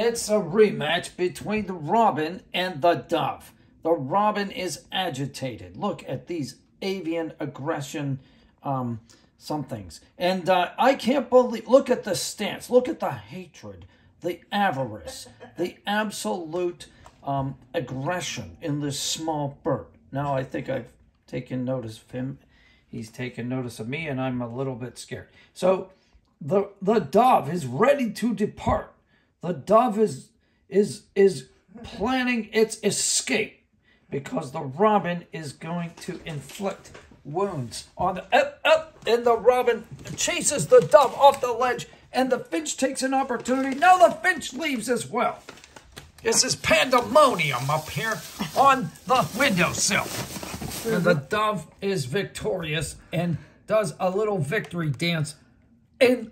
It's a rematch between the robin and the dove. The robin is agitated. Look at these avian aggression um, somethings. And uh, I can't believe, look at the stance, look at the hatred, the avarice, the absolute um, aggression in this small bird. Now I think I've taken notice of him. He's taken notice of me, and I'm a little bit scared. So the the dove is ready to depart. The dove is is is planning its escape because the robin is going to inflict wounds on the up up and the robin chases the dove off the ledge and the finch takes an opportunity. Now the finch leaves as well. This is pandemonium up here on the windowsill. And the dove is victorious and does a little victory dance in